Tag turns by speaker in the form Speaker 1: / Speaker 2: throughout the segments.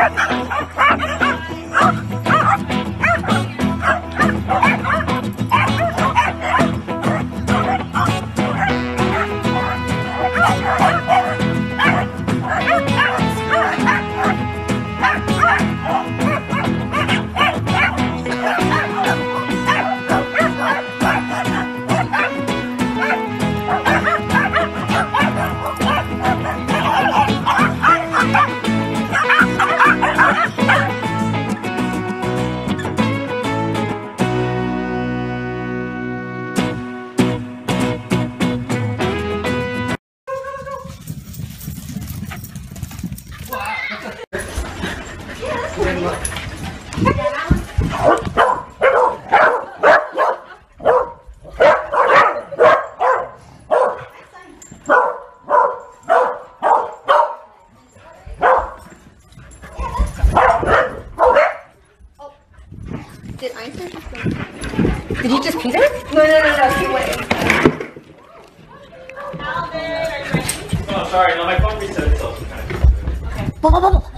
Speaker 1: Oh, my God. Did Einstein just go? Did he just pee there? No, no, no, no. He went inside.
Speaker 2: Oh, sorry, no, my phone reset itself. Um, Einstein's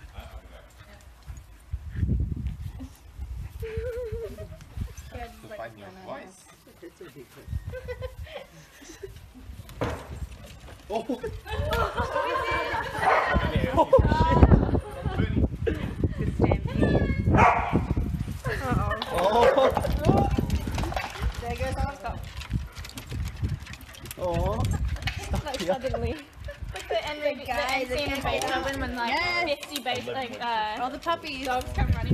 Speaker 3: Oh.
Speaker 1: There goes our.
Speaker 3: Oh.
Speaker 1: Like suddenly.
Speaker 4: Like the end of the
Speaker 1: guy, the
Speaker 4: scene in
Speaker 1: kid.
Speaker 4: When like
Speaker 1: Yes.
Speaker 4: 50 base, like uh,
Speaker 1: All the puppies.
Speaker 4: dogs come running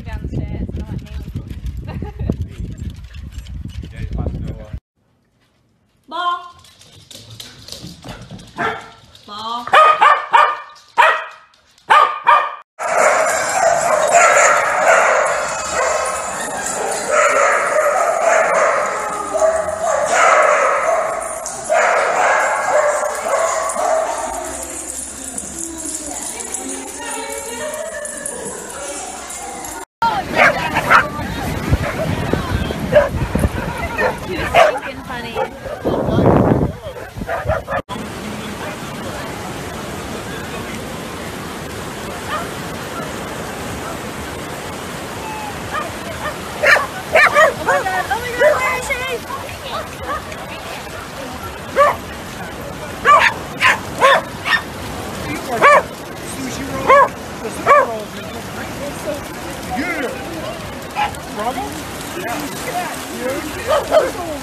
Speaker 1: Funny. Oh oh?
Speaker 3: Sushi roll. The sushi roll is great. Yeah. Bravo.